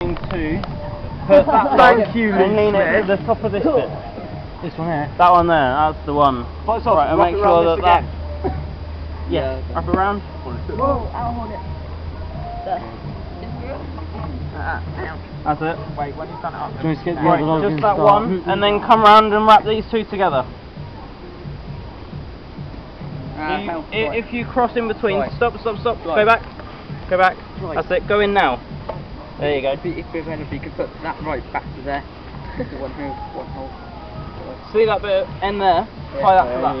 going to put that Thank you, and lean it to the top of this bit. This one here. That one there, that's the one. But it's off, right, and make it sure round that this that. Yes, wrap it around. Whoa, I'll hold it. There. That's it. Wait, when you've done it up, Do you want to skip the Right, other just that start? one, and mm-hmm. then come round and wrap these two together. So you, if you cross in between, Right. stop, stop, stop, go back, go back. Right. That's it. Go in now. There you go. If you, if you if you could put that right back to there. One hole, one hole. See that bit end there? Tie that to that.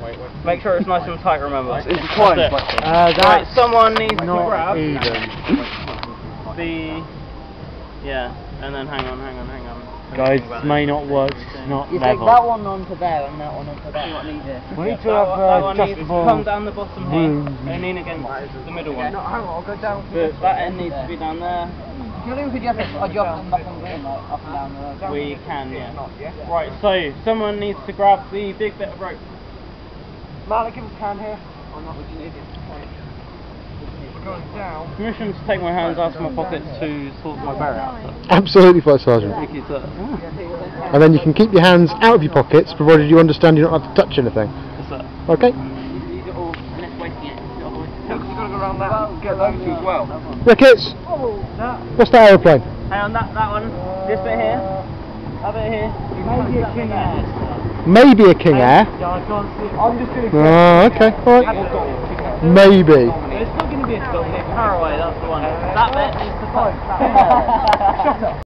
There you go. Make sure it's nice and tight. Remember. It's That's fine, it. but- Uh, Right, someone needs to not grab even. the. Yeah, and then hang on, hang on, hang on. Guys, this may not work. It's not You take that one onto there and that one onto there. We need to That have one- that uh, one needs to come down the bottom rooms. here and lean against the middle one. hang on, I'll go down. But that end needs to be down there. You know, could you have to adjust them up and green, like up and down the road? We can, yeah. Right, so someone needs to grab the big bit of rope. Malik, give us a hand here. I'm not looking at We're going down. Permission to take my hands out of my pockets to sort my barrier out. Absolutely, Flight Sergeant. Thank you, sir. And then you can keep your hands out of your pockets, provided you understand you're not allowed to touch anything. Yes, sir. Okay? You've got all, unless wasting it. You've got to go around that. Get those as well. Ricketts, what's that aeroplane? Hang on, that, that one. This bit here. That bit here. Maybe a King Air. Maybe a King Air. Yeah, I can't see it. I'm just going to Oh, okay, alright. Maybe. It's still going to be a Caraway, that's the one. That bit needs to touch.